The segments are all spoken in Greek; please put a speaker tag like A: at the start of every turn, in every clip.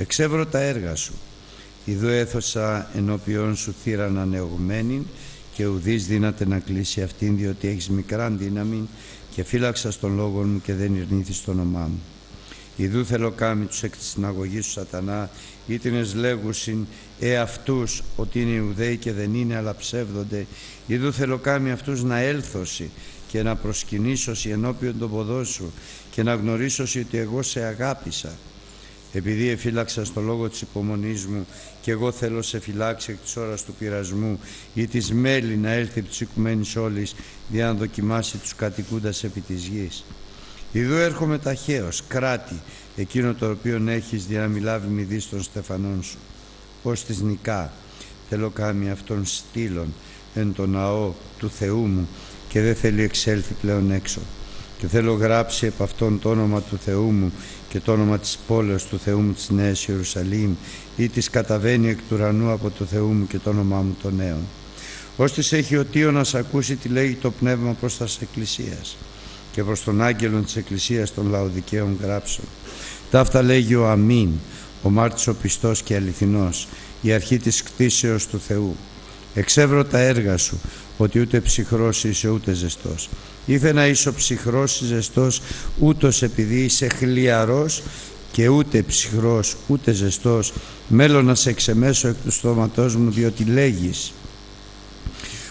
A: Εξεύρω τα έργα σου. Ιδού έθωσα ενώπιον σου θύραν ανεωγμένη και ουδής δύναται να κλείσει αυτήν διότι έχεις μικράν δύναμη και φύλαξα στον λόγο μου και δεν ειρνήθης το όνομά μου. Ιδού θέλω κάμει τους εκ της συναγωγής του σατανά ήτινες λέγουσιν εαυτούς ότι είναι Ιουδαίοι και δεν είναι αλλά ψεύδονται. Ιδού θέλω κάμει αυτούς να έλθωση και να προσκυνήσωση ενώπιον των ποδών σου και να γνωρίσω ότι εγώ σε αγάπησα επειδή εφύλαξα στο λόγο της υπομονής μου και εγώ θέλω σε φυλάξει εκ της ώρας του πειρασμού ή της μέλη να έλθει της οικουμένης όλης για να δοκιμάσει τους κατοικούντας επί της γης. Ιδού έρχομαι ταχαίως, κράτη, εκείνο το οποίο έχεις για να μιλάβει μηδής των στεφανών σου. Ως της νικά θέλω κάμει αυτόν στήλων εν το ναό του Θεού μου και δεν θέλει εξέλθει πλέον έξω. Και θέλω γράψει από αυτόν το όνομα του Θεού μου και το όνομα της πόλεως του Θεού μου της Νέας Ιερουσαλήμ ή της καταβαίνει εκ του ουρανού από το Θεού μου και το όνομά μου των νέων. Ώστις έχει ο Τίο να σ' ακούσει τι λέγει το πνεύμα προς τας Εκκλησίας και προς τον άγγελον της Εκκλησίας των Λαοδικαίων γράψεων. Ταύτα λέγει ο Αμήν, ο μάρτης ο πιστός και αληθινός, η αρχή της κτίσεως του Θεού. Εξεύρω τα έργα σου, ότι ούτε ψυχρός είσαι ούτε ζεστός. Ήθε να είσαι ψυχρός ζεστός ούτως επειδή είσαι χλιαρός και ούτε ψυχρός ούτε ζεστός μέλλον να σε εξεμέσω εκ του στόματός μου διότι λέγεις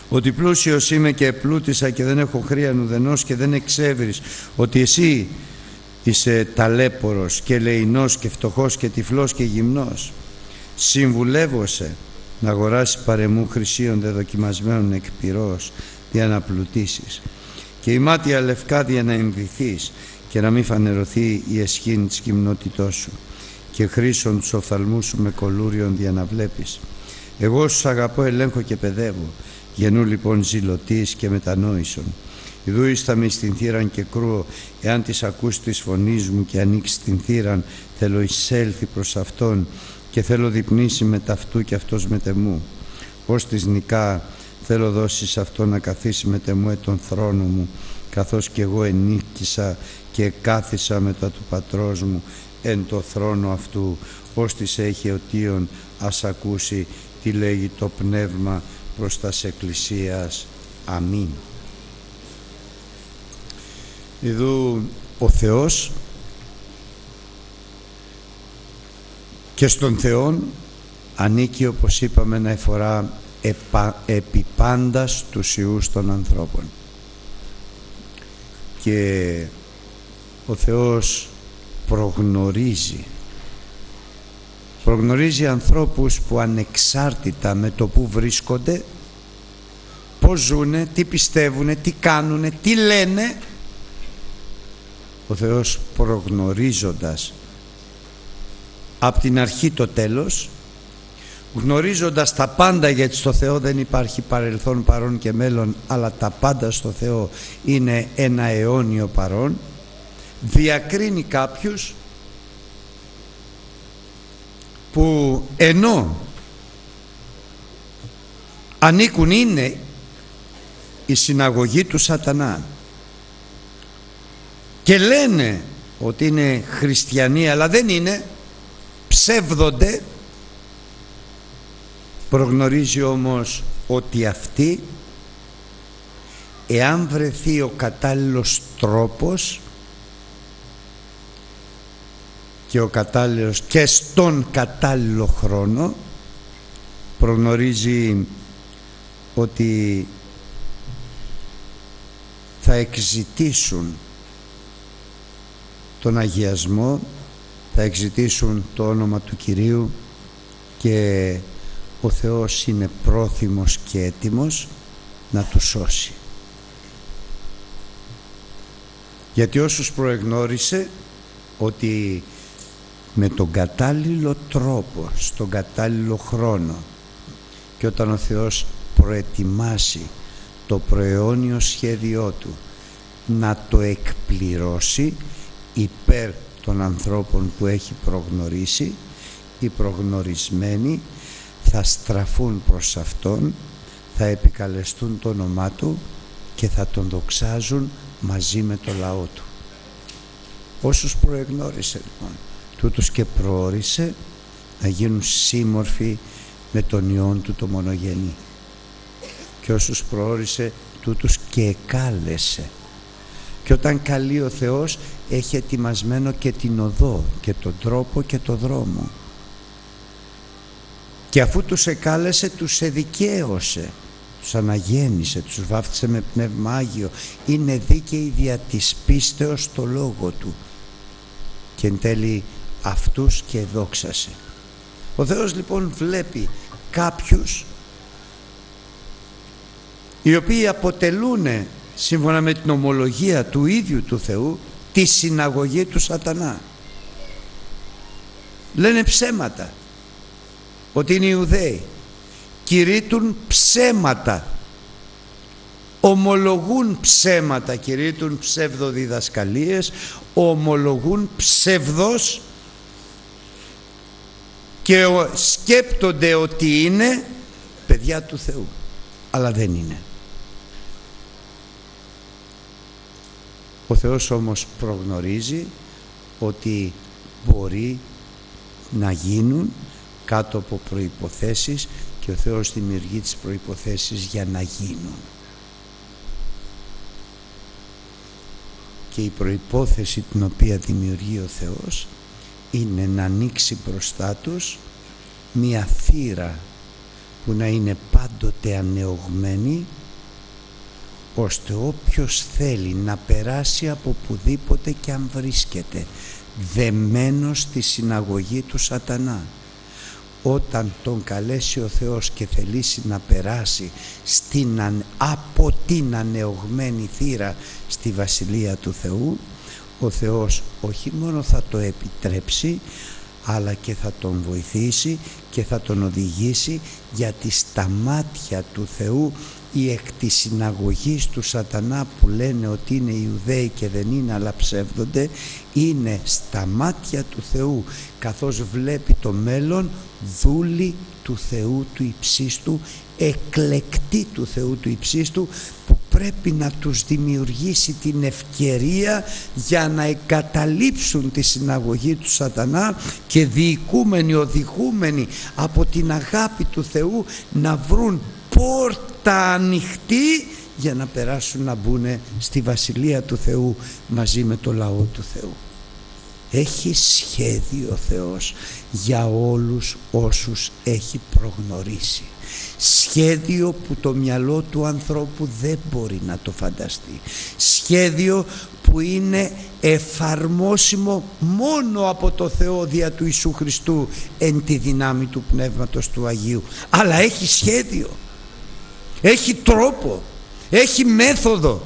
A: ότι πλούσιος είμαι και επλούτησα και δεν έχω χρήαν ουδενός και δεν εξεύρεις ότι εσύ είσαι ταλέπορος και λεϊνός και φτωχός και τυφλός και γυμνός συμβουλεύωσε να αγοράσεις παρεμού χρυσίων δεδοκιμασμένων εκπυρός για να πλουτίσεις και η μάτια λευκά για να εμβηθείς και να μην φανερωθεί η εσχήνη της γυμνότητός σου και χρήσον τους οφθαλμούς σου με κολούριον για να βλέπεις. Εγώ σου αγαπώ, ελέγχω και παιδεύω. Γενού λοιπόν ζηλωτής και μετανόησον. Ιδού ίσταμι στην θύραν και κρούω, εάν της ακούς της φωνής μου και ανοίξεις την θύραν, θέλω εισέλθει προς Αυτόν και θέλω δειπνήσει μετ' αυτού και αυτός μετ' εμού. Όστις νικά θέλω δώσει εις αυτόν να καθίσει μετ' εμού εν τω θρόνω μου καθώς και εγώ ενίκησα και εκάθισα μετά του πατρός μου εν τω θρόνω αυτού. Όστις έχει ωτίον ας ακούσει τι λέγει το πνεύμα προς τας εκκλησίας. Αμήν. Εδώ ο Θεός και στον Θεόν ανήκει όπως είπαμε να εφορά επα, επί πάντα στους ιούς των ανθρώπων. Και ο Θεός προγνωρίζει. Προγνωρίζει ανθρώπους που ανεξάρτητα με το που βρίσκονται πώς ζουνε, τι πιστεύουνε, τι κάνουνε, τι λένε ο Θεός προγνωρίζοντας από την αρχή το τέλος γνωρίζοντας τα πάντα γιατί στο Θεό δεν υπάρχει παρελθόν, παρόν και μέλλον αλλά τα πάντα στο Θεό είναι ένα αιώνιο παρόν διακρίνει κάποιους που ενώ ανήκουν είναι η συναγωγή του σατανά. Και λένε ότι είναι χριστιανοί αλλά δεν είναι ψεύδονται προγνωρίζει όμως ότι αυτή εάν βρεθεί ο κατάλληλος τρόπος και ο κατάλληλος και στον κατάλληλο χρόνο προγνωρίζει ότι θα εξητήσουν τον αγιασμό θα εξητήσουν το όνομα του Κυρίου και ο Θεός είναι πρόθυμος και έτοιμος να τους σώσει. Γιατί όσους προεγνώρισε ότι με τον κατάλληλο τρόπο, στον κατάλληλο χρόνο και όταν ο Θεός προετοιμάσει το προαιώνιο σχέδιό Του να το εκπληρώσει υπέρ των ανθρώπων που έχει προγνωρίσει οι προγνωρισμένοι θα στραφούν προς Αυτόν θα επικαλεστούν το όνομά Του και θα Τον δοξάζουν μαζί με το λαό Του. Όσους προεγνώρισε λοιπόν τούτους και προόρισε να γίνουν σύμμορφοι με τον Υιόν Του το μονογενή. Και όσους προόρισε τούτους και εκάλεσε και όταν καλεί ο Θεός έχει ετοιμασμένο και την οδό και τον τρόπο και τον δρόμο. Και αφού τους εκάλεσε τους εδικαίωσε τους αναγέννησε, τους βάφτισε με πνεύμα Άγιο. Είναι δίκαιοι δια της πίστεως στο Λόγο Του. Και εν τέλει αυτούς και δόξασε. Ο Θεός λοιπόν βλέπει κάποιους οι οποίοι αποτελούν σύμφωνα με την ομολογία του ίδιου του Θεού τη συναγωγή του σατανά. Λένε ψέματα ότι είναι Ιουδαίοι. Κηρύττουν ψέματα. Ομολογούν ψέματα κηρύττουν ψευδοδιδασκαλίες ομολογούν ψευδός και σκέπτονται ότι είναι παιδιά του Θεού. Αλλά δεν είναι ο Θεός όμως προγνωρίζει ότι μπορεί να γίνουν κάτω από προϋποθέσεις και ο Θεός δημιουργεί τις προϋποθέσεις για να γίνουν. Και η προϋπόθεση την οποία δημιουργεί ο Θεός είναι να ανοίξει μπροστά τους μία θύρα που να είναι πάντοτε ανεωγμένη ώστε όποιος θέλει να περάσει από πουδήποτε και αν βρίσκεται δεμένος στη συναγωγή του σατανά όταν τον καλέσει ο Θεός και θελήσει να περάσει στην, από την ανεωγμένη θύρα στη Βασιλεία του Θεού ο Θεός όχι μόνο θα το επιτρέψει αλλά και θα τον βοηθήσει και θα τον οδηγήσει γιατί στα μάτια του Θεού η εκ της συναγωγής του σατανά που λένε ότι είναι Ιουδαίοι και δεν είναι αλλά ψεύδονται είναι στα μάτια του Θεού καθώς βλέπει το μέλλον δούλη του Θεού του υψίστου εκλεκτή του Θεού του υψίστου που πρέπει να τους δημιουργήσει την ευκαιρία για να εγκαταλείψουν τη συναγωγή του σατανά και διοικούμενοι, οδηγούμενοι από την αγάπη του Θεού να βρουν πόρτα ανοιχτή για να περάσουν να μπουν στη Βασιλεία του Θεού μαζί με το λαό του Θεού. Έχει σχέδιο ο Θεός για όλους όσους έχει προγνωρίσει. Σχέδιο που το μυαλό του ανθρώπου δεν μπορεί να το φανταστεί. Σχέδιο που είναι εφαρμόσιμο μόνο από το Θεό δια του Ιησού Χριστού εν τη δυνάμει του Πνεύματος του Αγίου. Αλλά έχει σχέδιο έχει τρόπο, έχει μέθοδο.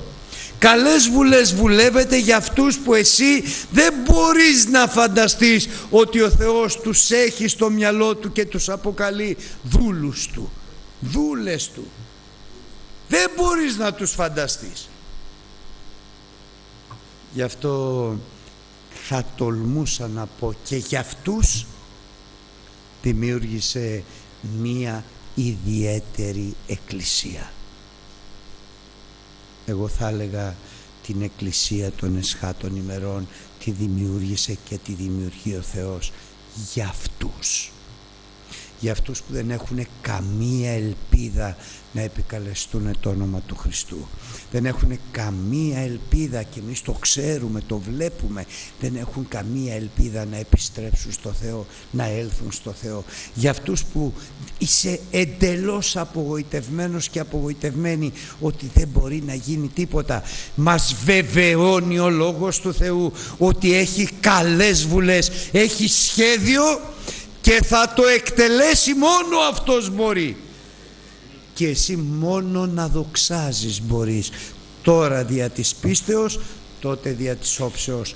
A: Καλές βουλές βουλεύεται για αυτούς που εσύ δεν μπορείς να φανταστείς ότι ο Θεός τους έχει στο μυαλό του και τους αποκαλεί δούλους του, δούλες του. Δεν μπορείς να τους φανταστείς. Γι' αυτό θα τολμούσα να πω και για αυτούς δημιούργησε μία ιδιαίτερη εκκλησία. Εγώ θα έλεγα την εκκλησία των εσχάτων ημερών τη δημιούργησε και τη δημιουργεί ο Θεός για αυτούς για αυτούς που δεν έχουν καμία ελπίδα να επικαλεστούν το όνομα του Χριστού. Δεν έχουν καμία ελπίδα και εμείς το ξέρουμε, το βλέπουμε. Δεν έχουν καμία ελπίδα να επιστρέψουν στο Θεό, να έλθουν στο Θεό. Για αυτούς που είσαι εντελώς απογοητευμένος και απογοητευμένη ότι δεν μπορεί να γίνει τίποτα. Μας βεβαιώνει ο Λόγος του Θεού ότι έχει καλές βουλές, έχει σχέδιο και θα το εκτελέσει μόνο αυτός μπορεί. Και εσύ μόνο να δοξάζεις μπορείς. Τώρα δια της πίστεως τότε δια της όψεως.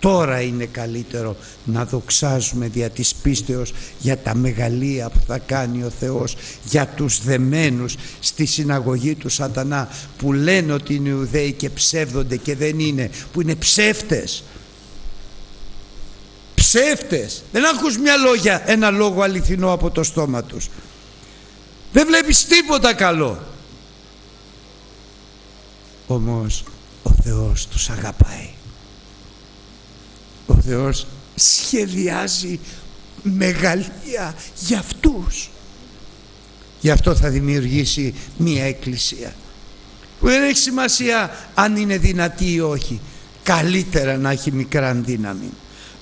A: Τώρα είναι καλύτερο να δοξάζουμε δια της πίστεως για τα μεγαλεία που θα κάνει ο Θεός για τους δεμένους στη συναγωγή του σατανά που λένε ότι είναι Ιουδαίοι και ψεύδονται και δεν είναι που είναι ψεύτες ψεύτες. Δεν ακούς μια λόγια ένα λόγο αληθινό από το στόμα τους. Δεν βλέπεις τίποτα καλό. Όμως ο Θεός τους αγαπάει. Ο Θεός σχεδιάζει μεγαλεία για αυτούς. Γι' αυτό θα δημιουργήσει μία εκκλησία που δεν έχει σημασία αν είναι δυνατή ή όχι. Καλύτερα να έχει μικρά δύναμη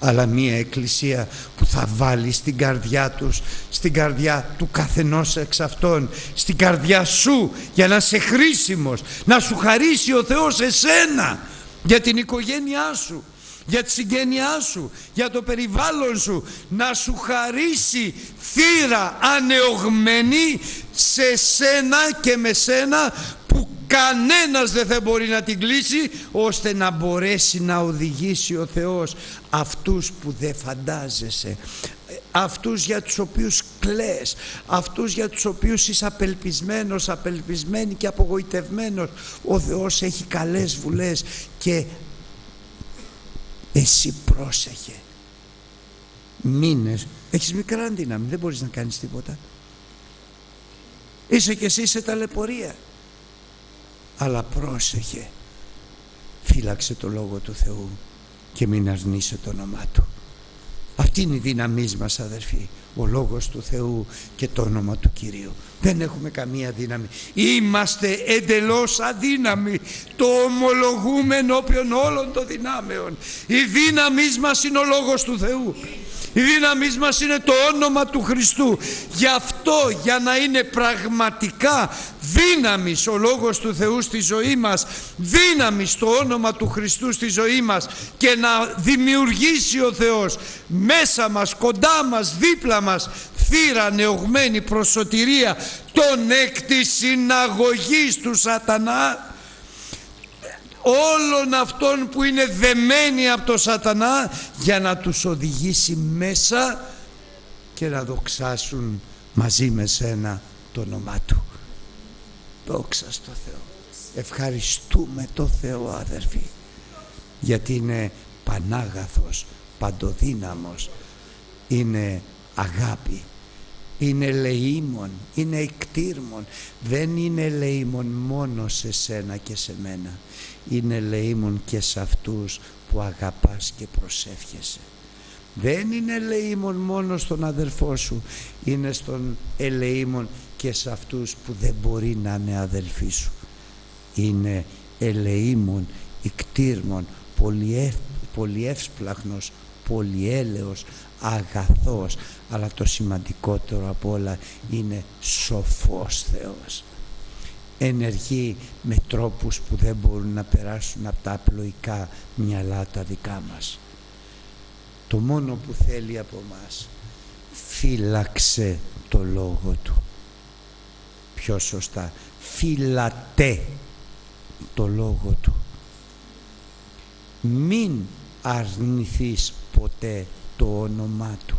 A: αλλά μία εκκλησία που θα βάλει στην καρδιά τους, στην καρδιά του καθενός εξ αυτών, στην καρδιά σου για να σε χρήσιμος, να σου χαρίσει ο Θεός εσένα για την οικογένειά σου, για τη συγγένειά σου, για το περιβάλλον σου, να σου χαρίσει θύρα ανεωγμένη σε σένα και με σένα που κανένας δεν θα μπορεί να την κλείσει ώστε να μπορέσει να οδηγήσει ο Θεός αυτούς που δεν φαντάζεσαι. Αυτούς για τους οποίους κλαις αυτούς για τους οποίους είσαι απελπισμένος απελπισμένη και απογοητευμένος. Ο Θεός έχει καλές βουλές και εσύ πρόσεχε. Μήνες. Έχεις μικρά δύναμη δεν μπορείς να κάνεις τίποτα. Είσαι και εσύ σε ταλαιπωρία αλλά πρόσεχε φύλαξε το Λόγο του Θεού και μην αρνείσαι το όνομά Του. Αυτή είναι η δύναμή μας αδερφοί ο Λόγος του Θεού και το όνομα του Κυρίου. Δεν έχουμε καμία δύναμη. Είμαστε εντελώς αδύναμοι. Το ομολογούμε ενώπιον όλων των δυνάμεων. Η δύναμή μας είναι ο Λόγος του Θεού η δύναμή μας είναι το όνομα του Χριστού. Γι' αυτό για να είναι πραγματικά δύναμης ο Λόγος του Θεού στη ζωή μας, δύναμης στο όνομα του Χριστού στη ζωή μας και να δημιουργήσει ο Θεός μέσα μας, κοντά μας, δίπλα μας θύρα νεωγμένη προσωτηρία τον εκ της συναγωγής του σατανά όλων αυτών που είναι δεμένοι από το σατανά για να τους οδηγήσει μέσα και να δοξάσουν μαζί με σένα το όνομά Του. Δόξα στο Θεό. Ευχαριστούμε το Θεό αδερφοί γιατί είναι πανάγαθος, παντοδύναμος, είναι αγάπη, είναι λεήμων, είναι εκτήρμων. Δεν είναι λεήμων μόνο σε σένα και σε μένα είναι ελεήμων και σε αυτούς που αγαπάς και προσεύχεσαι. Δεν είναι ελεήμων μόνο στον αδελφό σου, είναι στον ελεήμων και σε αυτούς που δεν μπορεί να είναι αδελφοί σου. Είναι ελεήμων, ικτήρμων, πολυεύ, πολυεύσπλαχνος, πολυέλεος, αγαθός, αλλά το σημαντικότερο από όλα είναι σοφός Θεός ενεργεί με τρόπους που δεν μπορούν να περάσουν από τα απλοϊκά μυαλά τα δικά μας. Το μόνο που θέλει από μας φύλαξε το λόγο του. Πιο σωστά, φύλατε το λόγο του. Μην αρνηθείς ποτέ το όνομά του.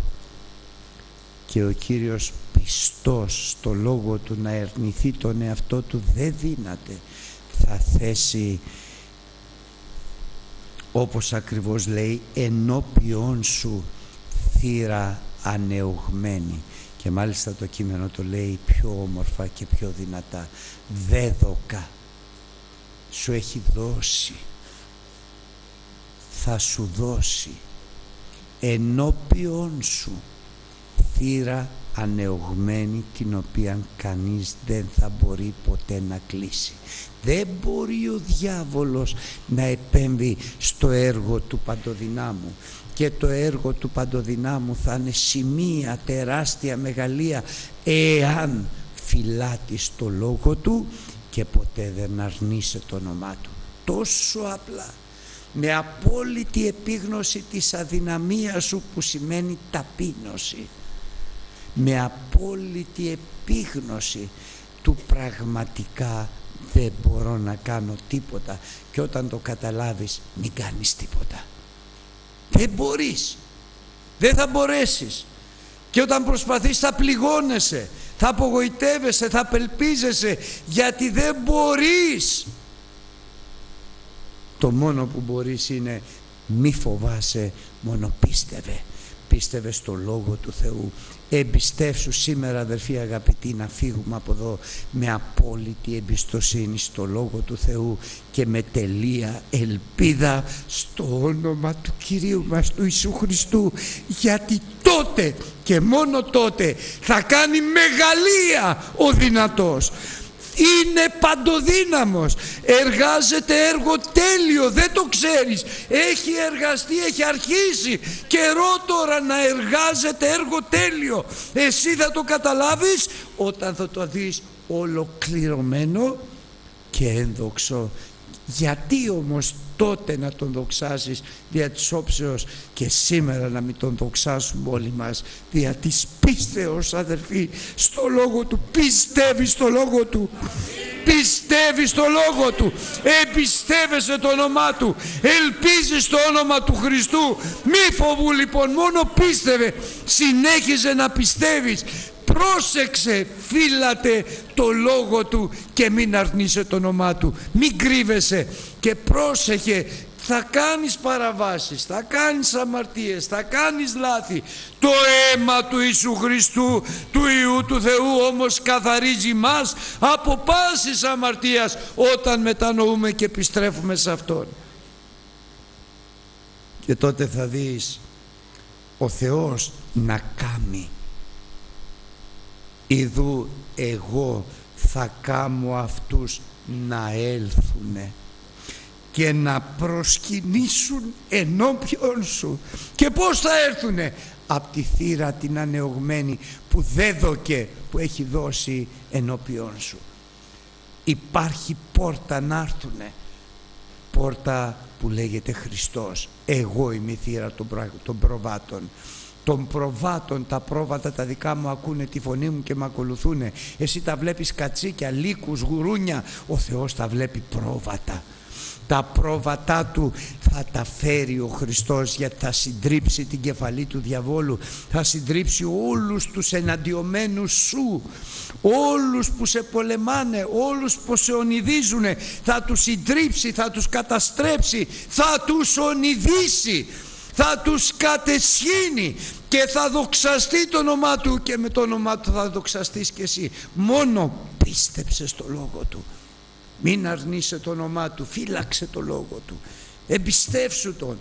A: Και ο Κύριος πιστός στο λόγο του να ερνηθεί τον εαυτό του δεν δύναται. Θα θέσει όπως ακριβώς λέει ενώπιόν σου θύρα ανεωγμένη. Και μάλιστα το κείμενο το λέει πιο όμορφα και πιο δυνατά. Δέδοκα σου έχει δώσει. Θα σου δώσει ενώπιον σου θύρα ανεωγμένη την οποία κανείς δεν θα μπορεί ποτέ να κλείσει. Δεν μπορεί ο διάβολος να επέμβει στο έργο του παντοδυνάμου και το έργο του παντοδυνάμου θα είναι σημεία τεράστια μεγαλεία εάν φυλάτεις στο λόγο του και ποτέ δεν αρνείσαι το όνομά του. Τόσο απλά με απόλυτη επίγνωση της αδυναμίας σου που σημαίνει ταπείνωση. Με απόλυτη επίγνωση του πραγματικά δεν μπορώ να κάνω τίποτα και όταν το καταλάβεις μην κάνεις τίποτα. Δεν μπορείς. Δεν θα μπορέσεις. Και όταν προσπαθείς θα πληγώνεσαι θα απογοητεύεσαι, θα απελπίζεσαι γιατί δεν μπορείς το μόνο που μπορείς είναι μη φοβάσαι μόνο πίστευε. Πίστευε στο Λόγο του Θεού. Εμπιστεύσου σήμερα αδερφοί αγαπητοί να φύγουμε από εδώ με απόλυτη εμπιστοσύνη στο Λόγο του Θεού και με τελεία ελπίδα στο όνομα του Κυρίου μας του Ιησού Χριστού. Γιατί τότε και μόνο τότε θα κάνει μεγαλεία ο δυνατός είναι παντοδύναμος. Εργάζεται έργο τέλειο δεν το ξέρεις. Έχει εργαστεί, έχει αρχίσει. Καιρό τώρα να εργάζεται έργο τέλειο. Εσύ θα το καταλάβεις όταν θα το δεις ολοκληρωμένο και ένδοξο γιατί όμως τότε να τον δοξάσεις δια της όψεως και σήμερα να μην τον δοξάσουμε όλοι μας δια της πίστεως αδερφοί στο Λόγο Του πιστεύεις στο Λόγο Του πιστεύεις στο Λόγο Του εμπιστεύεσαι το όνομά Του ελπίζεις στο όνομα του Χριστού. Μη φοβού λοιπόν μόνο πίστευε συνέχιζε να πιστεύεις πρόσεξε φύλατε το λόγο του και μην αρνείσαι το όνομά του μην κρύβεσαι και πρόσεχε θα κάνεις παραβάσεις, θα κάνεις αμαρτίες, θα κάνεις λάθη. Το αίμα του Ιησού Χριστού, του Ιού του Θεού όμως καθαρίζει μας από πάσης αμαρτίας όταν μετανοούμε και επιστρέφουμε σε Αυτόν. Και τότε θα δεις ο Θεός να κάνει Ιδού εγώ θα κάμω αυτούς να έλθουνε και να προσκυνήσουν ενώπιον σου. Και πώς θα έρθουνε από τη θύρα την ανεωγμένη που δέδοκε που έχει δώσει ενώπιον σου. Υπάρχει πόρτα να έρθουνε. Πόρτα που λέγεται Χριστός. Εγώ είμαι η θύρα των προβάτων των προβάτων, τα πρόβατα τα δικά μου ακούνε τη φωνή μου και με ακολουθούν. Εσύ τα βλέπεις κατσίκια, λύκους, γουρούνια. Ο Θεός τα βλέπει πρόβατα. Τα πρόβατά του θα τα φέρει ο Χριστός γιατί θα συντρίψει την κεφαλή του διαβόλου. Θα συντρίψει όλους τους εναντιωμένους σου. Όλους που σε πολεμάνε, όλους που σε ονειδίζουν. Θα τους συντρίψει, θα τους καταστρέψει, θα τους ονειδήσει θα τους κατεσχύνει και θα δοξαστεί το όνομά του και με το όνομά του θα δοξαστείς και εσύ. Μόνο πίστεψε στο λόγο του. Μην αρνείσαι το όνομά του φύλαξε το λόγο του. Εμπιστεύσου τον.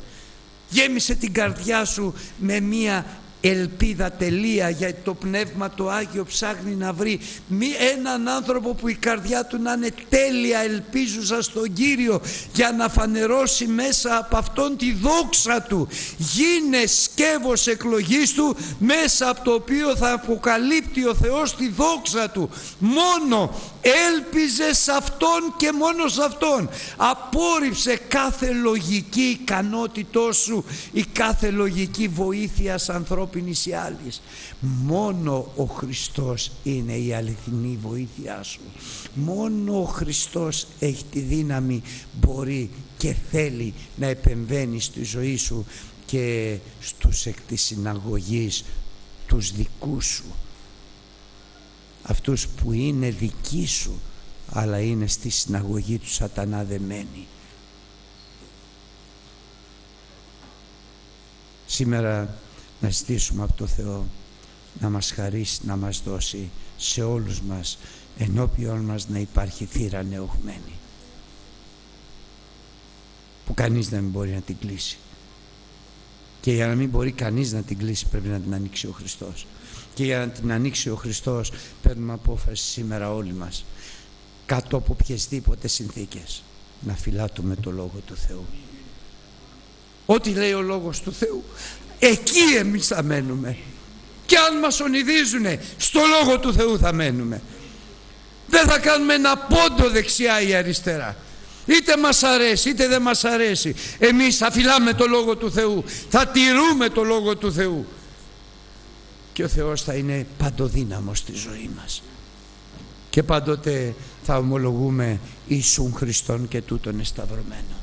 A: Γέμισε την καρδιά σου με μία ελπίδα τελεία γιατί το Πνεύμα το Άγιο ψάχνει να βρει. Μη έναν άνθρωπο που η καρδιά του να είναι τέλεια ελπίζουσα στον Κύριο για να φανερώσει μέσα από αυτόν τη δόξα του. Γίνε σκεύος εκλογής του μέσα από το οποίο θα αποκαλύπτει ο Θεός τη δόξα του. Μόνο έλπιζε σε Αυτόν και μόνος σε Αυτόν. Απόρριψε κάθε λογική ικανότητό σου ή κάθε λογική βοήθειας ανθρώπινης ή άλλης. Μόνο ο Χριστός είναι η αληθινή βοήθειά σου. Μόνο ο Χριστός έχει τη δύναμη μπορεί και θέλει να επεμβαίνει στη ζωή σου και στους εκ της συναγωγής τους δικούς σου αυτούς που είναι δικοί σου αλλά είναι στη συναγωγή του σατανά δεμένοι. Σήμερα να ζητήσουμε από το Θεό να μας χαρίσει, να μας δώσει σε όλους μας ενώπιον μας να υπάρχει θύρα νεωγμένη που κανείς δεν μπορεί να την κλείσει και για να μην μπορεί κανείς να την κλείσει πρέπει να την ανοίξει ο Χριστός και για να την ανοίξει ο Χριστός παίρνουμε απόφαση σήμερα όλοι μας κάτω από οποιασδήποτε συνθήκες να φυλάτουμε το Λόγο του Θεού. Ό,τι λέει ο Λόγος του Θεού εκεί εμείς θα μένουμε. Και αν μας ονειδίζουνε στο Λόγο του Θεού θα μένουμε. Δεν θα κάνουμε ένα πόντο δεξιά ή αριστερά. Είτε μας αρέσει είτε δεν μας αρέσει εμείς θα φυλάμε το Λόγο του Θεού θα τηρούμε το Λόγο του Θεού και ο Θεός θα είναι παντοδύναμος στη ζωή μας. Και πάντοτε θα ομολογούμε Ιησούν Χριστόν και τούτον εσταυρωμένο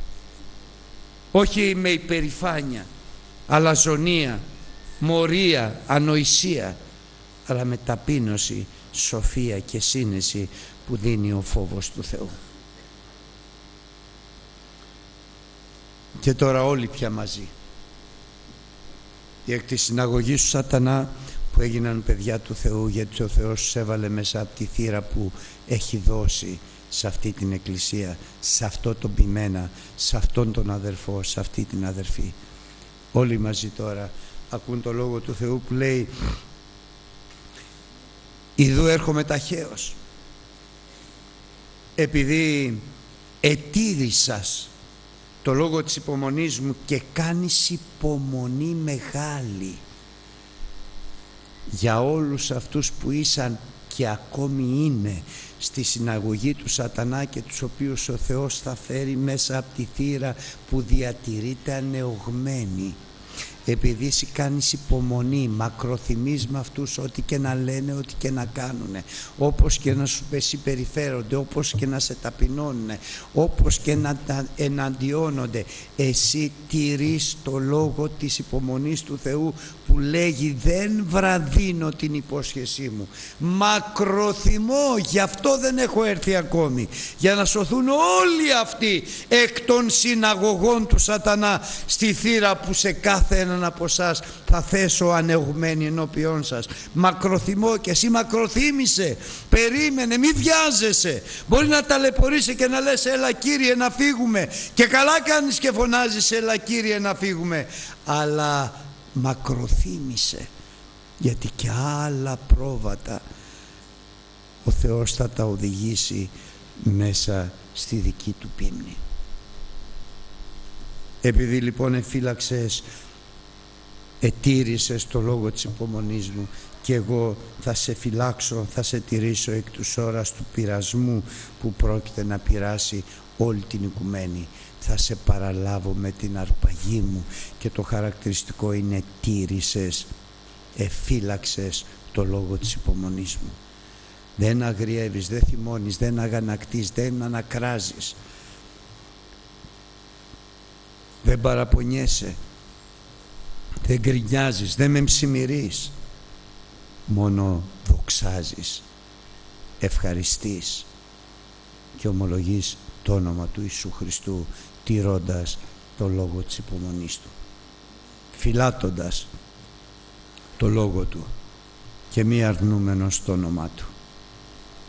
A: όχι με υπερηφάνεια αλαζονία μορία, ανοησία αλλά με ταπείνωση, σοφία και σύνεση που δίνει ο φόβος του Θεού. Και τώρα όλοι πια μαζί. Η εκ της συναγωγής του σατανά που έγιναν παιδιά του Θεού γιατί ο Θεός τους έβαλε μέσα από τη θύρα που έχει δώσει σε αυτή την εκκλησία, σε αυτό τον ποιμένα, σε αυτόν τον αδερφό, σε αυτή την αδερφή. Όλοι μαζί τώρα ακούν το Λόγο του Θεού που λέει «Ιδού έρχομαι ταχαίως, επειδή ετήρησας το λόγο της υπομονής μου και κάνεις υπομονή μεγάλη για όλους αυτούς που ήσαν και ακόμη είναι στη συναγωγή του σατανά και τους οποίους ο Θεός θα φέρει μέσα από τη θύρα που διατηρείται ανεωγμένη επειδή εσύ κάνεις υπομονή, μακροθυμείς με αυτούς ό,τι και να λένε, ό,τι και να κάνουν, όπως και να σου περιφέρονται, όπως και να σε ταπεινώνουν, όπως και να τα εναντιώνονται, εσύ τηρείς το λόγο της υπομονής του Θεού που λέγει δεν βραδύνω την υπόσχεσή μου. Μακροθυμώ γι' αυτό δεν έχω έρθει ακόμη. Για να σωθούν όλοι αυτοί εκ των συναγωγών του σατανά στη θύρα που σε κάθε έναν από εσάς. Θα θέσω ανεγουμένη ενώπιόν σας. Μακροθυμώ και εσύ μακροθύμησε. Περίμενε μη βιάζεσαι. Μπορεί να ταλαιπωρήσει και να λες έλα Κύριε να φύγουμε και καλά κάνεις και φωνάζεις έλα Κύριε να φύγουμε αλλά μακροθύμησε. Γιατί και άλλα πρόβατα ο Θεός θα τα οδηγήσει μέσα στη δική του πίμνη. Επειδή λοιπόν εφύλαξες, ετήρησες το λόγο της υπομονής μου και εγώ θα σε φυλάξω, θα σε τηρήσω εκ τους ώρας του πειρασμού που πρόκειται να πειράσει όλη την οικουμένη θα σε παραλάβω με την αρπαγή μου και το χαρακτηριστικό είναι τήρησες, εφύλαξες το λόγο της υπομονής μου. Δεν αγριεύεις, δεν θυμώνεις, δεν αγανακτείς, δεν ανακράζεις. Δεν παραπονιέσαι, δεν γκρινιάζεις, δεν με ψημυρείς. Μόνο δοξάζεις, ευχαριστείς και ομολογείς το όνομα του Ιησού Χριστού τηρώντας το λόγο της υπομονής του φυλάτοντας το λόγο του και μη αρνούμενος το όνομά του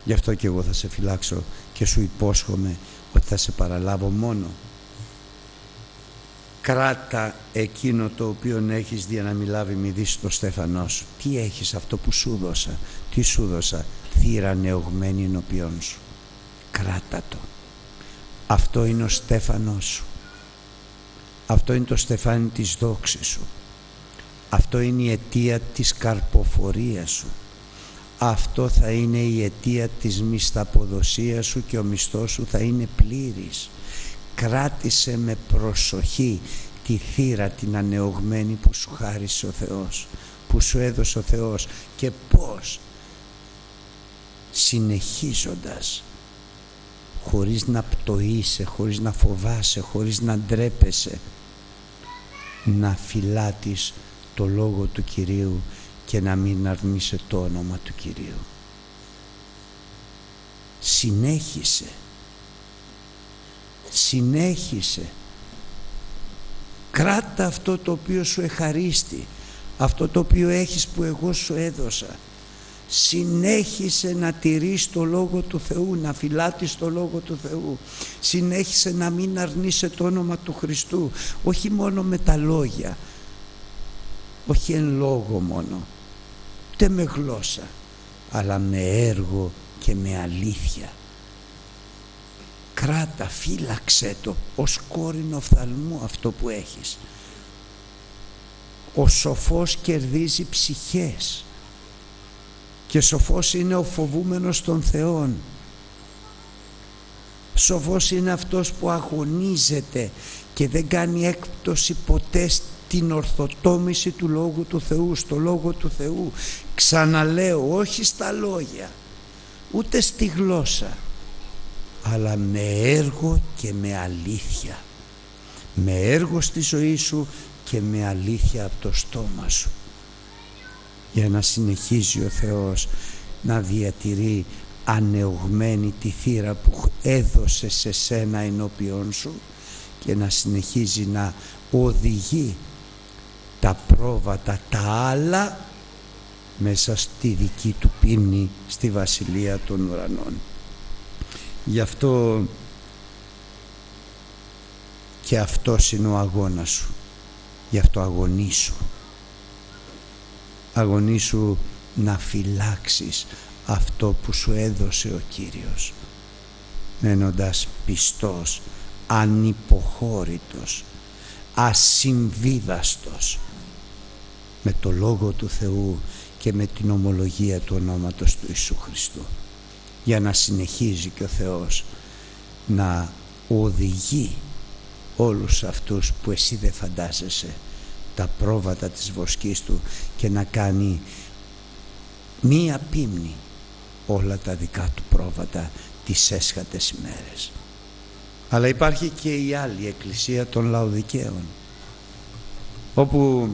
A: γι' αυτό και εγώ θα σε φυλάξω και σου υπόσχομαι ότι θα σε παραλάβω μόνο κράτα εκείνο το οποίο έχεις για να μιλάβει μη δεις το στέφανό σου. Τι έχεις αυτό που σου δώσα τι σου δώσα θύρα νεωγμένη ενωπιών σου. Κράτα το. Αυτό είναι ο στέφανός σου. Αυτό είναι το στεφάνι της δόξης σου. Αυτό είναι η αιτία της καρποφορίας σου. Αυτό θα είναι η αιτία της μισθαποδοσίας σου και ο μισθός σου θα είναι πλήρης κράτησε με προσοχή τη θύρα την ανεωγμένη που σου χάρισε ο Θεός που σου έδωσε ο Θεός και πως συνεχίζοντας χωρίς να πτωείσαι, χωρίς να φοβάσαι, χωρίς να ντρέπεσαι να φυλάτεις το Λόγο του Κυρίου και να μην αρνείσαι το όνομα του Κυρίου. Συνέχισε. Συνέχισε. Κράτα αυτό το οποίο σου εχαρίστη, αυτό το οποίο έχεις που εγώ σου έδωσα συνέχισε να τηρείς το Λόγο του Θεού, να φυλάτεις το Λόγο του Θεού. Συνέχισε να μην αρνείσαι το όνομα του Χριστού, όχι μόνο με τα λόγια, όχι εν λόγο μόνο, ούτε με γλώσσα, αλλά με έργο και με αλήθεια. Κράτα, φύλαξέ το ως κόρηνο φθαλμού αυτό που έχεις. Ο σοφός κερδίζει ψυχές και σοφός είναι ο φοβούμενος των Θεών. Σοφός είναι αυτός που αγωνίζεται και δεν κάνει έκπτωση ποτέ στην ορθοτόμηση του Λόγου του Θεού στο Λόγο του Θεού. Ξαναλέω όχι στα λόγια ούτε στη γλώσσα αλλά με έργο και με αλήθεια με έργο στη ζωή σου και με αλήθεια από το στόμα σου για να συνεχίζει ο Θεός να διατηρεί ανεωγμένη τη θύρα που έδωσε σε σένα ενώπιον σου και να συνεχίζει να οδηγεί τα πρόβατα τα άλλα μέσα στη δική του πίμνη στη Βασιλεία των Ουρανών. Γι' αυτό και αυτός είναι ο αγώνας σου. Γι' αυτό αγωνίσου. Αγωνίσου να φυλάξεις αυτό που σου έδωσε ο Κύριος μένοντας πιστός, ανυποχώρητος, ασυμβίβαστος με το Λόγο του Θεού και με την ομολογία του ονόματος του Ιησού Χριστού για να συνεχίζει και ο Θεός να οδηγεί όλους αυτούς που εσύ δεν φαντάζεσαι τα πρόβατα της βοσκής του και να κάνει μία πίμνη όλα τα δικά του πρόβατα τις έσχατες ημέρες. Αλλά υπάρχει και η άλλη εκκλησία των Λαοδικαίων όπου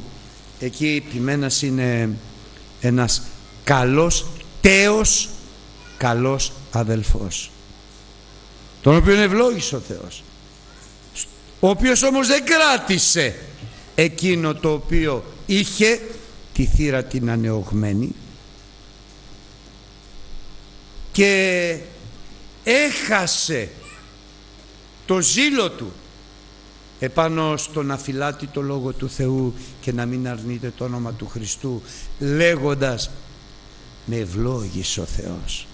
A: εκεί ποιμένας είναι ένας καλός τέος καλός αδελφός τον οποίο ευλόγησε ο Θεός ο οποίος όμως δεν κράτησε εκείνο το οποίο είχε τη θύρα την ανεωγμένη και έχασε το ζήλο του επάνω στο να φυλάτει το Λόγο του Θεού και να μην αρνείται το όνομα του Χριστού λέγοντας με ευλόγησε ο Θεός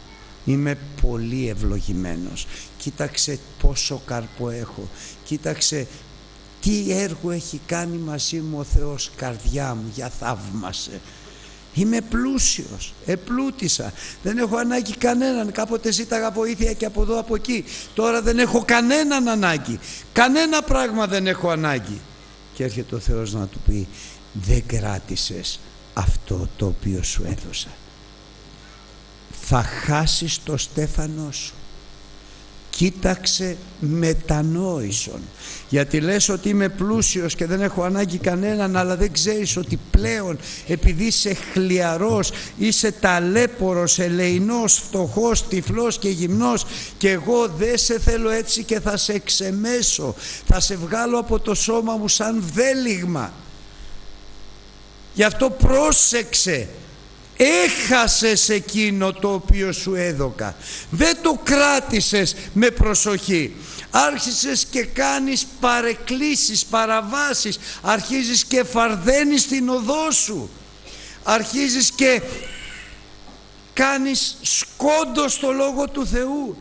A: είμαι πολύ ευλογημένος κοίταξε πόσο καρπό έχω κοίταξε τι έργο έχει κάνει μαζί μου ο Θεός καρδιά μου για θαύμασε Είμαι πλούσιος, επλούτησα, δεν έχω ανάγκη κανέναν, κάποτε ζήταγα βοήθεια και από εδώ από εκεί. Τώρα δεν έχω κανέναν ανάγκη, κανένα πράγμα δεν έχω ανάγκη. Και έρχεται ο Θεός να του πει, δεν κράτησες αυτό το οποίο σου έδωσα. Θα χάσεις το στέφανό σου. Κοίταξε μετανόησον. Γιατί λες ότι είμαι πλούσιος και δεν έχω ανάγκη κανέναν αλλά δεν ξέρεις ότι πλέον επειδή είσαι χλιαρός είσαι ταλέπορος, ελεηνός, φτωχός, τυφλός και γυμνός και εγώ δεν σε θέλω έτσι και θα σε εξεμέσω θα σε βγάλω από το σώμα μου σαν βέλιγμα γι' αυτό πρόσεξε έχασες εκείνο το οποίο σου έδωκα. Δεν το κράτησες με προσοχή. Άρχισες και κάνεις παρεκκλήσεις, παραβάσεις. Αρχίζεις και φαρδένεις την οδό σου. Αρχίζεις και κάνεις σκόντο στο Λόγο του Θεού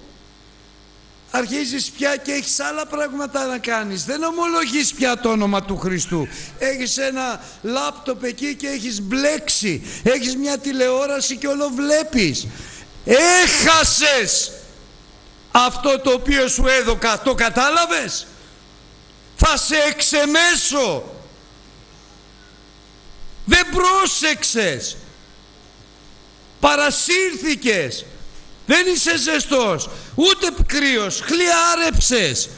A: αρχίζεις πια και έχεις άλλα πράγματα να κάνεις. Δεν ομολογείς πια το όνομα του Χριστού. Έχεις ένα λάπτοπ εκεί και έχεις μπλέξει. Έχεις μια τηλεόραση και όλο βλέπεις έχασες αυτό το οποίο σου έδωκα. Το κατάλαβες; Θα σε εξεμέσω. Δεν πρόσεξες. Παρασύρθηκες δεν είσαι ζεστός, ούτε κρύος, χλιάρεψες.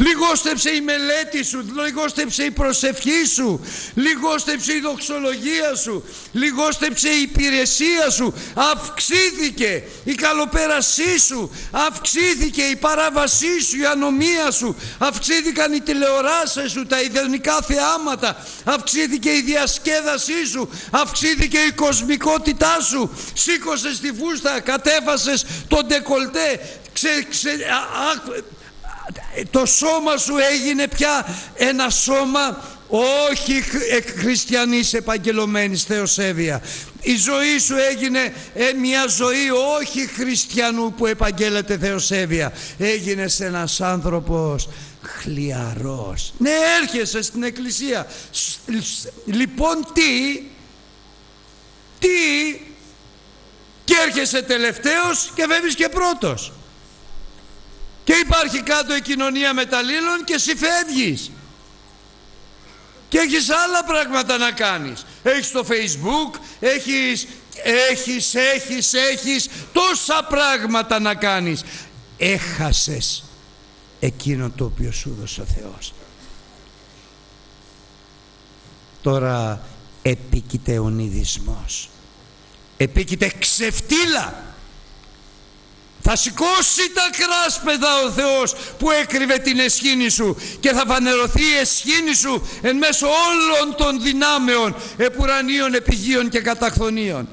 A: Λιγόστεψε η μελέτη σου, λιγόστεψε η προσευχή σου, λιγόστεψε η δοξολογία σου, λιγόστεψε η υπηρεσία σου, αυξήθηκε η καλοπέρασή σου, αυξήθηκε η παράβασή σου, η ανομία σου, αυξήθηκαν οι τηλεοράσεις σου, τα ιδανικά θεάματα, αυξήθηκε η διασκέδασή σου, αυξήθηκε η κοσμικότητά σου, σήκωσες τη φούστα, κατέβασες τον ντεκολτέ, ξε, ξε, το σώμα σου έγινε πια ένα σώμα. Όχι χριστιανής επαγγελωμένης θεοσέβεια η ζωή σου έγινε ε, μια ζωή όχι χριστιανού που επαγγέλλεται θεοσέβεια έγινες ένας άνθρωπος χλιαρός. Ναι έρχεσαι στην εκκλησία. Λοιπόν τι τι και έρχεσαι τελευταίος και βέβεις και πρώτος και υπάρχει κάτω η κοινωνία μεταλλήλων και εσύ φεύγεις και έχεις άλλα πράγματα να κάνεις. Έχεις το facebook έχεις, έχεις, έχεις, έχεις τόσα πράγματα να κάνεις. Έχασες εκείνο το οποίο σου δώσε ο Θεός. Τώρα επίκειται ο νηδισμός. Επίκειται ξεφτύλα Θα σηκώσει τα κράσπεδα ο Θεός που έκρυβε την εσχήνη σου και θα φανερωθεί η εσχήνη σου εν μέσω όλων των δυνάμεων επουρανίων, επιγείων και καταχθονίων.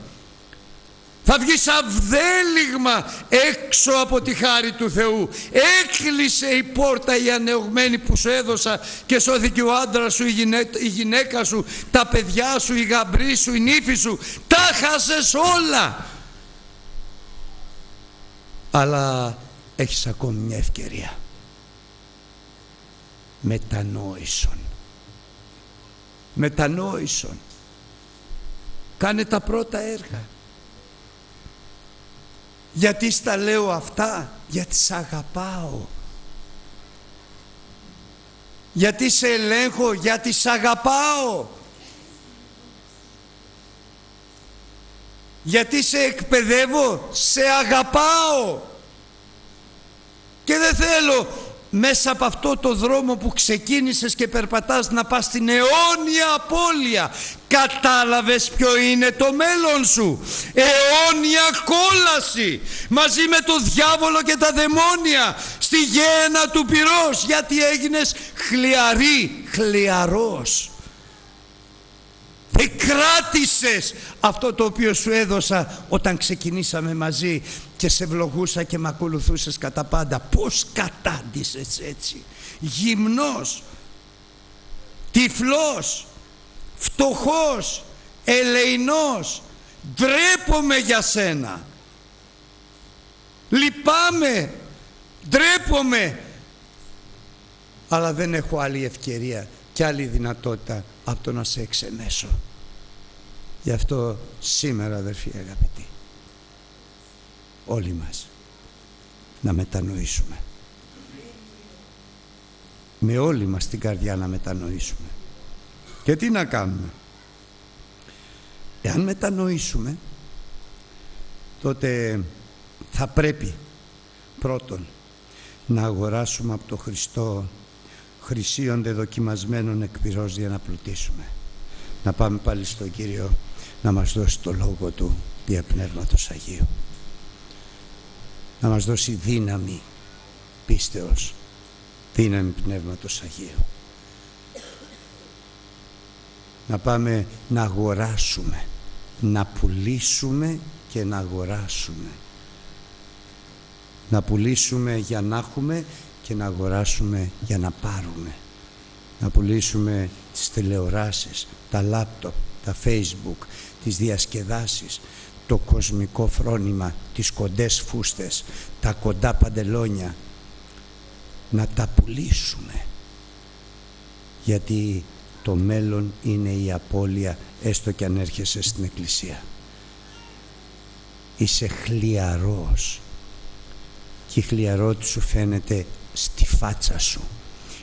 A: Θα βγεις αβδέλιγμα έξω από τη χάρη του Θεού. Έκλεισε η πόρτα η ανεωγμένη που σου έδωσα και σώθηκε ο άντρας σου, η γυναίκα σου, τα παιδιά σου, η γαμπρή σου, η νύφη σου. Τα χάσες όλα αλλά έχεις ακόμη μια ευκαιρία. Μετανόησον. Μετανόησον. Κάνε τα πρώτα έργα. Γιατί στα λέω αυτά γιατί σ' αγαπάω. Γιατί σε ελέγχω γιατί σ' αγαπάω. Γιατί σε εκπαιδεύω, σε αγαπάω και δεν θέλω μέσα από αυτό το δρόμο που ξεκίνησες και περπατάς να πας στην αιώνια απώλεια. Κατάλαβες ποιο είναι το μέλλον σου; Αιώνια κόλαση μαζί με το διάβολο και τα δαιμόνια στη γέννα του πυρός γιατί έγινες χλιαρή, χλιαρός. Εκράτησες αυτό το οποίο σου έδωσα όταν ξεκινήσαμε μαζί και σε βλογούσα και με ακολουθούσες κατά πάντα. Πως κατάντησες έτσι; Γυμνός τυφλός φτωχός ελεηνός. Ντρέπομαι για σένα. Λυπάμαι. Ντρέπομαι. Αλλά δεν έχω άλλη ευκαιρία και άλλη δυνατότητα από το να σε εξενέσω. Γι' αυτό σήμερα αδερφοί αγαπητοί όλοι μας να μετανοήσουμε. Με όλη μας την καρδιά να μετανοήσουμε. Και τι να κάνουμε; Εάν μετανοήσουμε τότε θα πρέπει πρώτον να αγοράσουμε από το Χριστό χρυσίων δοκιμασμένων εκπυρός για να πλουτίσουμε. Να πάμε πάλι στον Κύριο να μας δώσει το Λόγο Του δια Πνεύματος Αγίου να μας δώσει δύναμη πίστεως δύναμη Πνεύματος Αγίου. Να πάμε να αγοράσουμε να πουλήσουμε και να αγοράσουμε. Να πουλήσουμε για να έχουμε και να αγοράσουμε για να πάρουμε. Να πουλήσουμε τις τηλεοράσεις, τα λάπτοπ, τα facebook, τις διασκεδάσεις, το κοσμικό φρόνημα, τις κοντές φούστες, τα κοντά παντελόνια, να τα πουλήσουμε. Γιατί το μέλλον είναι η απώλεια έστω και αν έρχεσαι στην εκκλησία. Είσαι χλιαρός και η χλιαρότητα σου φαίνεται στη φάτσα σου.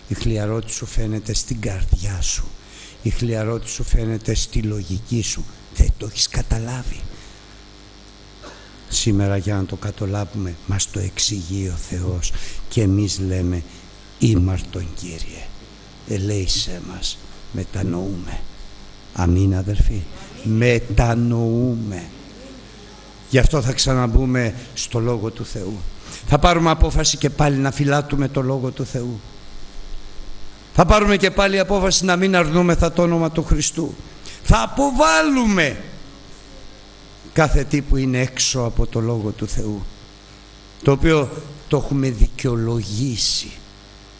A: Η χλιαρότητα σου φαίνεται στην καρδιά σου. Η χλιαρότητα σου φαίνεται στη λογική σου δεν το έχεις καταλάβει σήμερα για να το καταλάβουμε μας το εξηγεί ο Θεός και εμείς λέμε ήμαρτον Κύριε ελέησέ μας μετανοούμε αμήν αδερφοί μετανοούμε. Γι' αυτό θα ξαναμπούμε στο Λόγο του Θεού. Θα πάρουμε απόφαση και πάλι να φυλάτουμε το Λόγο του Θεού. Θα πάρουμε και πάλι απόφαση να μην αρνούμεθα το όνομα του Χριστού. Θα αποβάλουμε κάθε τι που είναι έξω από το Λόγο του Θεού το οποίο το έχουμε δικαιολογήσει.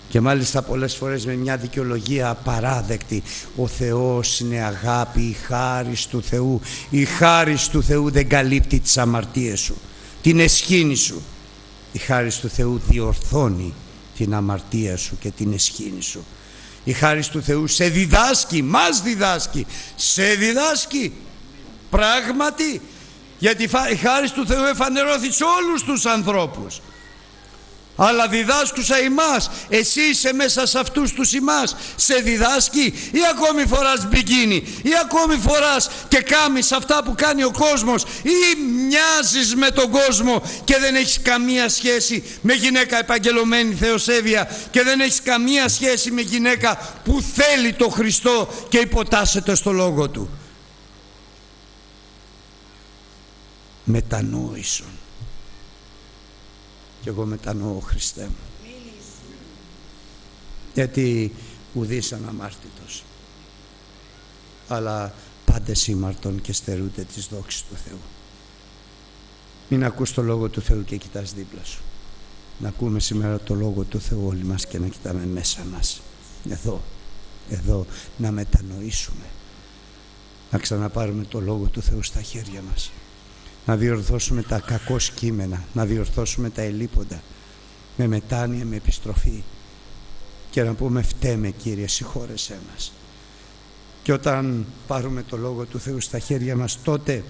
A: Και μάλιστα πολλές φορές με μια δικαιολογία απαράδεκτη ο Θεός είναι αγάπη, η χάρη του Θεού. Η χάρη του Θεού δεν καλύπτει τις αμαρτίες σου την εσχήνη σου. Η χάρη του Θεού διορθώνει την αμαρτία σου και την εσχήνη σου. Η χάρη του Θεού σε διδάσκει, μας διδάσκει, σε διδάσκει. Πράγματι γιατί η χάρη του Θεού εφανερώθη σε όλους τους ανθρώπους. Αλλά διδάσκουσα ημάς. Εσύ είσαι μέσα σε αυτούς τους ημάς. Σε διδάσκει ή ακόμη φοράς μπικίνι ή ακόμη φοράς και κάμεις αυτά που κάνει ο κόσμος ή μοιάζεις με τον κόσμο και δεν έχεις καμία σχέση με γυναίκα επαγγελωμένη θεοσέβεια και δεν έχεις καμία σχέση με γυναίκα που θέλει το Χριστό και υποτάσσεται στο Λόγο Του μετανόησον. Και εγώ μετανοώ Χριστέ μου. Γιατί ουδής αναμάρτητος. Αλλά πάντε σήμαρτον και στερούνται τις δόξεις του Θεού. Μην ακούς το Λόγο του Θεού και κοιτάς δίπλα σου. Να ακούμε σήμερα το Λόγο του Θεού όλοι μας και να κοιτάμε μέσα μας. Εδώ, εδώ να μετανοήσουμε. Να ξαναπάρουμε το Λόγο του Θεού στα χέρια μας να διορθώσουμε τα κακό κείμενα να διορθώσουμε τα ελίποντα με μετάνοια, με επιστροφή. Και να πούμε φταίμε Κύριε συγχώρεσέ μας και όταν πάρουμε το Λόγο του Θεού στα χέρια μας τότε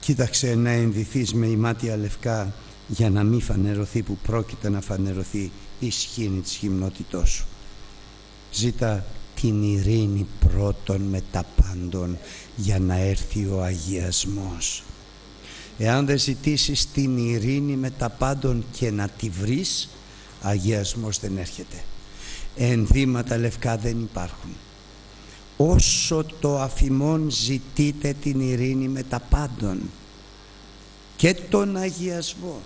A: κοίταξε να ενδυθείς με ημάτια λευκά για να μην φανερωθεί που πρόκειται να φανερωθεί η σχήνη της γυμνότητός σου. Ζήτα την ειρήνη πρώτον με τα πάντων για να έρθει ο αγιασμός. Εάν δεν ζητήσεις την ειρήνη με τα πάντων και να τη βρεις αγιασμός δεν έρχεται. Ενδύματα λευκά δεν υπάρχουν. Όσο το αφημών ζητείτε την ειρήνη με τα πάντων και τον αγιασμό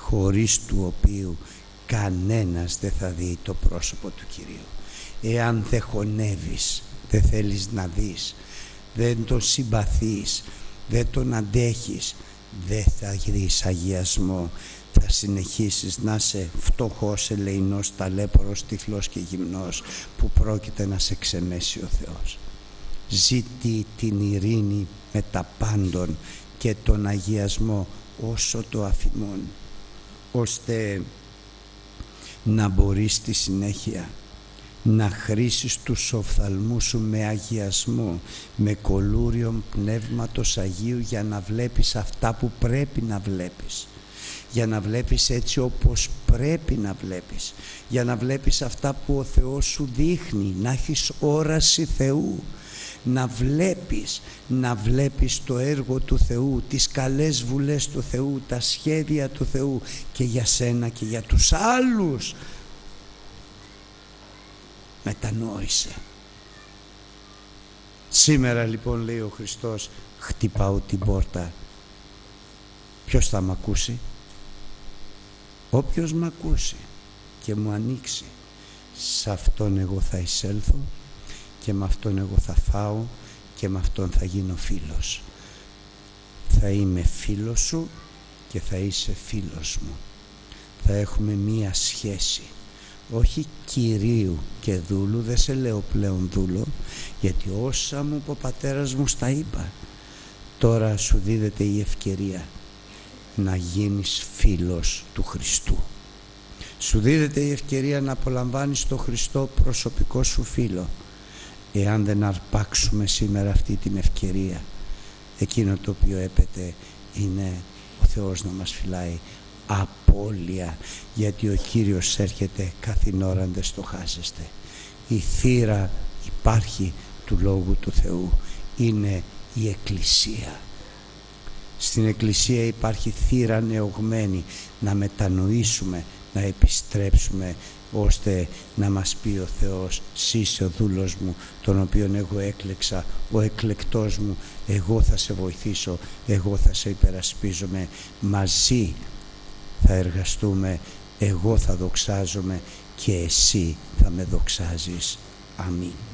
A: χωρίς του οποίου κανένας δεν θα δει το πρόσωπο του Κυρίου εάν δεν χωνεύεις δεν θέλεις να δεις δεν τον συμπαθείς δεν τον αντέχεις δεν θα δεις αγιασμό θα συνεχίσεις να είσαι φτωχός, ελεηνός, ταλέπορος, τυφλός και γυμνός που πρόκειται να σε ξεμέσει ο Θεός. Ζήτη την ειρήνη με τα πάντων και τον αγιασμό όσο το αφημών ώστε να μπορείς στη συνέχεια να χρήσεις τους οφθαλμούς σου με αγιασμό, με κολούριο πνεύματος Αγίου για να βλέπεις αυτά που πρέπει να βλέπεις. Για να βλέπεις έτσι όπως πρέπει να βλέπεις. Για να βλέπεις αυτά που ο Θεός σου δείχνει να έχεις όραση Θεού. Να βλέπεις να βλέπεις το έργο του Θεού τις καλές βουλές του Θεού τα σχέδια του Θεού και για σένα και για τους άλλους μετανόησε. Σήμερα λοιπόν λέει ο Χριστός χτυπάω την πόρτα. Ποιος θα μ' ακούσει; Όποιος μ' ακούσει και μου ανοίξει σε αυτόν εγώ θα εισέλθω και με αυτόν εγώ θα φάω και με αυτόν θα γίνω φίλος. Θα είμαι φίλος σου και θα είσαι φίλος μου. Θα έχουμε μία σχέση όχι κυρίου και δούλου δεν σε λέω πλέον δούλο γιατί όσα μου είπε ο πατέρας μου στα είπα τώρα σου δίδεται η ευκαιρία να γίνεις φίλος του Χριστού. Σου δίδεται η ευκαιρία να απολαμβάνεις το Χριστό προσωπικό σου φίλο. Εάν δεν αρπάξουμε σήμερα αυτή την ευκαιρία, εκείνο το οποίο έπεται είναι ο Θεός να μας φυλάει απώλεια, γιατί ο Κύριος έρχεται καθηνόραν δεν στοχάζεστε. Η θύρα υπάρχει του Λόγου του Θεού, είναι η Εκκλησία. Στην Εκκλησία υπάρχει θύρα νεωγμένη να μετανοήσουμε, να επιστρέψουμε ώστε να μας πει ο Θεός «Εσύ ο δούλος μου, τον οποίον εγώ έκλεξα, ο εκλεκτός μου, εγώ θα σε βοηθήσω, εγώ θα σε υπερασπίζομαι, μαζί θα εργαστούμε, εγώ θα δοξάζομαι και εσύ θα με δοξάζεις. Αμήν».